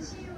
希